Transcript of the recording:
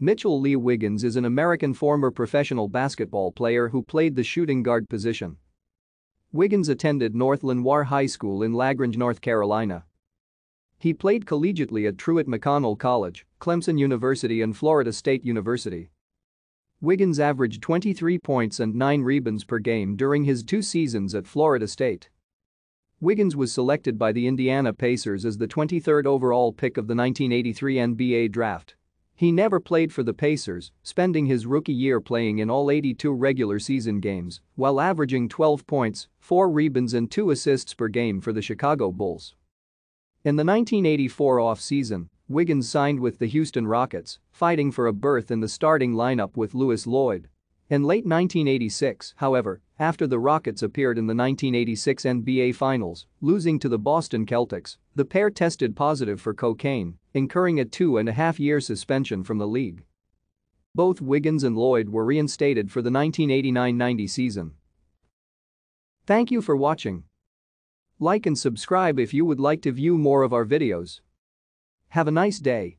Mitchell Lee Wiggins is an American former professional basketball player who played the shooting guard position. Wiggins attended North Lenoir High School in Lagrange, North Carolina. He played collegiately at Truett McConnell College, Clemson University and Florida State University. Wiggins averaged 23 points and 9 rebounds per game during his two seasons at Florida State. Wiggins was selected by the Indiana Pacers as the 23rd overall pick of the 1983 NBA draft. He never played for the Pacers, spending his rookie year playing in all 82 regular season games while averaging 12 points, 4 rebounds and 2 assists per game for the Chicago Bulls. In the 1984 off-season, Wiggins signed with the Houston Rockets, fighting for a berth in the starting lineup with Lewis Lloyd. In late 1986, however, after the Rockets appeared in the 1986 NBA Finals, losing to the Boston Celtics, the pair tested positive for cocaine, incurring a two-and-a-half-year suspension from the league. Both Wiggins and Lloyd were reinstated for the 1989-90 season. Thank you for watching. Like and subscribe if you would like to view more of our videos. Have a nice day.